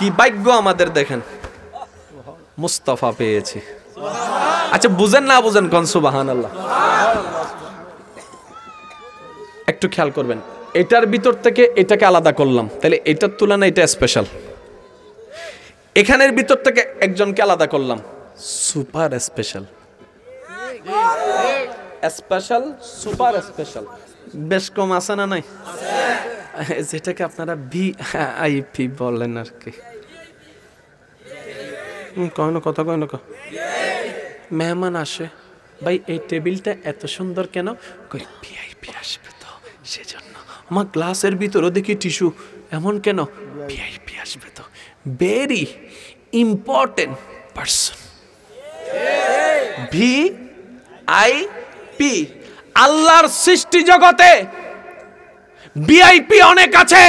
কি ভাগ্য আমাদের দেখেন। মুস্তফা পেয়েছি। আচ্ছা বুঝেন না বুঝেন কন সুবাহান আল্লাহ একটু খেয়াল করবেন, এটার ভিতর থেকে এটাকে আলাদা করলাম। তাহলে এটার তুলনায় এটা স্পেশাল এখানের ভিতর থেকে একজনকে আলাদা করলাম। Super special special super special বেশ কম আছে না নাই? যেটাকে আপনারা ভি আইপি বলেন আর কি। কয় না, কথা কয় না মেহমান আসে। ভাই, এই টেবিলটা এত সুন্দর কেন? কই ভিআইপি আসবে তো, সেজন্য। আমার গ্লাসের ভিতরও দেখি টিস্যু। এমন কেন? ভিআইপি আসবে তো। Very important person V I P আল্লাহর সৃষ্টি জগতে ভিআইপি অনেক আছে।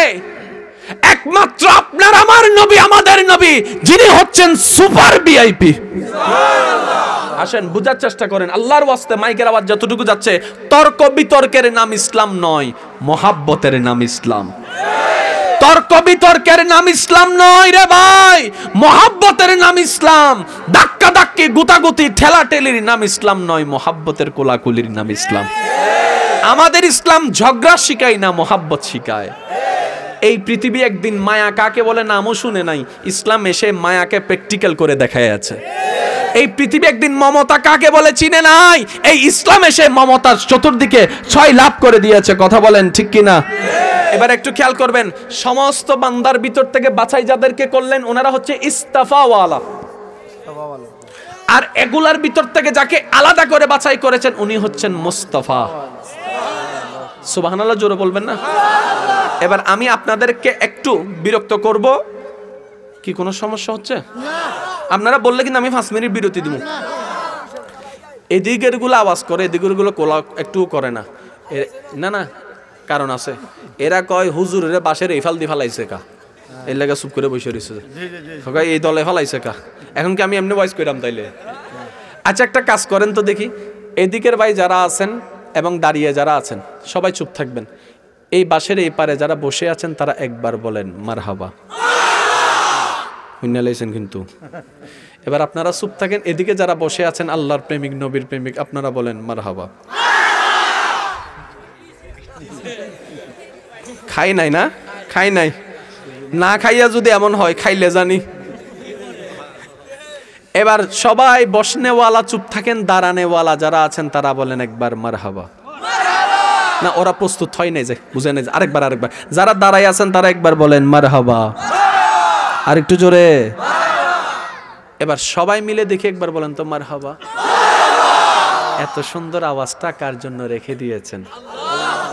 একমাত্র আপনার আমার নবী, আমাদের নবী, যিনি হচ্ছেন সুপার ভিআইপি আসেন, বুঝার চেষ্টা করেন। আল্লাহর ওয়াস্তে মাইকের আওয়াজ যতটুকু যাচ্ছে, তর্ক বিতর্কের নাম ইসলাম নয়, মহাব্বতের নাম ইসলাম। তর্ক বিতর্কের নাম ইসলাম নয় রে ভাই, মহাব্বতের নাম ইসলাম। ধাক্কা ধাক্কি গুতাগুতি, ঠেলাঠেলির নাম ইসলাম নয়, মহাব্বতের কোলাকুলির নাম ইসলাম। আমাদের ইসলাম ঝগড়া শিখায় না, মোহাব্বত শিখায়। এই পৃথিবী একদিন মায়া কাকে বলে নামও শুনে নাই, ইসলাম এসে মায়াকে প্র্যাকটিক্যাল করে দেখায় আছে। এই পৃথিবী একদিন মমতা কাকে বলে চিনে নাই, এই ইসলাম এসে মমতার চতুর্দিকে ছয় লাভ করে দিয়েছে, কথা বলেন ঠিক কিনা? এবার একটু খেয়াল করবেন, সমস্ত বান্দার ভিতর থেকে বাছাই যাদেরকে করলেন, ওনারা হচ্ছে ইস্তাফাওয়ালা। আর এগুলার ভিতর থেকে যাকে আলাদা করে বাছাই করেছেন, উনি হচ্ছেন মুস্তাফা। সুবহানাল্লাহ জোরে বলবেন না? এবার আমি আপনাদেরকে একটু বিরক্ত করব। কি কোনো সমস্যা হচ্ছে? আপনারা বললে কিন্তু আমি পাঁচ মিনিট বিরতি দিব। এদিকেরগুলো আওয়াজ করে এদিকেরগুলো কোলা একটু করে না। না না কারণ আছে। এরা কয় হুজুর রে বাসের এই ফাল দি ফালাইছে কা? এর লাগে চুপ করে বসে রয়েছে। এই দলে ফালাইছে কা? এখন কি আমি এমনি ভয়েস কইরাম তাইলে? আচ্ছা একটা কাজ করেন তো দেখি। এদিকের ভাই যারা আছেন এবং দাঁড়িয়ে যারা আছেন, সবাই চুপ থাকবেন। এই বাসের এই পারে যারা বসে আছেন, তারা একবার বলেন, মারহাবা। হুইনা লাইছেন কিন্তু। এবার আপনারা চুপ থাকেন, এদিকে যারা বসে আছেন, আল্লাহর প্রেমিক, নবীর প্রেমিক, আপনারা বলেন, মারহাবা। খাই নাই না? খাই নাই। না খাইয়া যদি এমন হয়, খাইলে জানি। এবার সবাই বসনেওয়ালা, চুপ থাকেন, দাঁড়ানেওয়ালা যারা আছেন তারা বলেন একবার মার মারহাবা। না, ওরা প্রস্তুত হয় নাই যে, বুঝে নাই আরেকবার আরেকবার। যারা দাঁড়াই আছেন তারা একবার বলেন মারহাবা। আর একটু জোরে। এবার সবাই মিলে দেখে একবার বলেন তো মার মারহাবা। এত সুন্দর আওয়াজটা কার জন্য রেখে দিয়েছেন?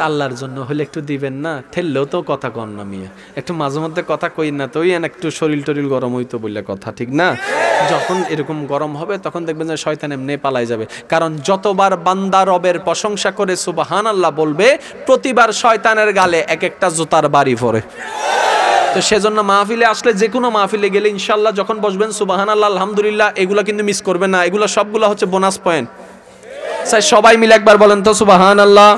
আল্লাহর জন্য হলে একটু দিবেন না? ঠেললেও তো কথা কন না মিয়া। একটু মাঝে মধ্যে কথা কই না তো। একটু শরীর টরিল গরম হইতো বললে কথা, ঠিক না? যখন এরকম গরম হবে, তখন দেখবেন যে শয়তান এমনি পালাই যাবে। কারণ যতবার বান্দা রবের প্রশংসা করে সুবাহান আল্লাহ বলবে, প্রতিবার শয়তানের গালে এক একটা জুতার বাড়ি পড়ে তো সেজন্য মাহফিলে আসলে যে কোনো মাহফিলে গেলে ইনশাল্লাহ যখন বসবেন সুবাহান আল্লাহ আলহামদুলিল্লাহ, এগুলো কিন্তু মিস করবেন না। এগুলো সবগুলো হচ্ছে বোনাস পয়েন্ট স্যার, সবাই মিলে একবার বলেন তো সুবাহান আল্লাহ